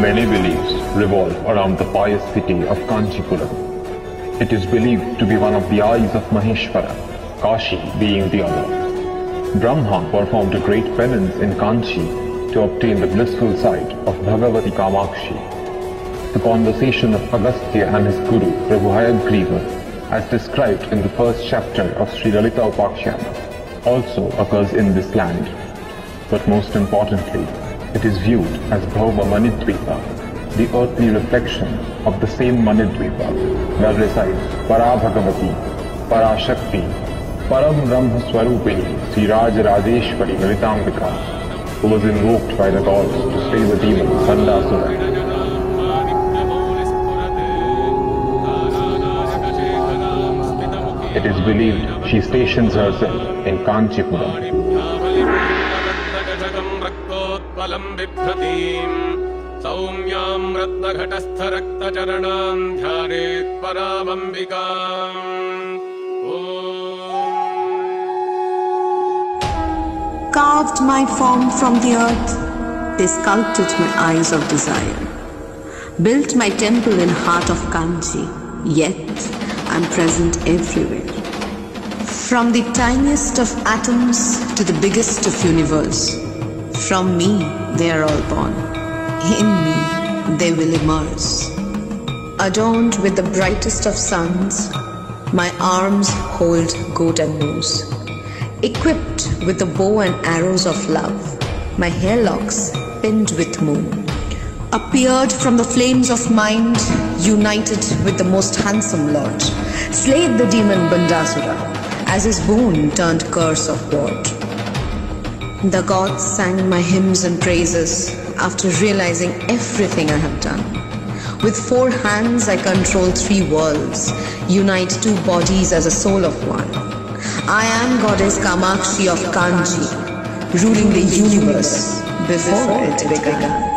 Many beliefs revolve around the pious city of Kanchipuram. It is believed to be one of the eyes of Maheshwara, Kashi being the other. Brahma performed a great penance in Kanchi to obtain the blissful sight of Bhagavati Kamakshi. The conversation of Agastya and his guru, Prabhu Hayagriva, as described in the first chapter of Sri Lalitopakhyana, also occurs in this land. But most importantly, it is viewed as Bhauma Manidvipa, the earthly reflection of the same Manidvipa, where resides Parabhagavati, Parashakti, Param Brahma Swarupini, Sri Raj Rajeshwari Lalitambika, who was invoked by the gods to slay the demon Bandasura. It is believed she stations herself in Kanchipuram. रक्तोत्पलम् बिभ्रतीम् सौम्याम् रत्नघटस्थरक्तचरणाम् ध्यानेत् परामम्बिकाम् carved my form from the earth. They sculpted my eyes of desire. Built my temple in heart of Kanchi. Yet I'm present everywhere. From the tiniest of atoms to the biggest of universe. from me they are all born. In me they will immerse. Adorned with the brightest of suns, my arms hold goat and moose. Equipped with the bow and arrows of love, my hair locks pinned with moon. Appeared from the flames of mind, united with the most handsome lord. Slayed the demon Bhandasura, as his boon turned curse of God. The gods sang my hymns and praises after realizing everything I have done. With four hands, I control three worlds, unite two bodies as a soul of one. I am goddess Kamakshi of Kanchi, ruling the universe before it began.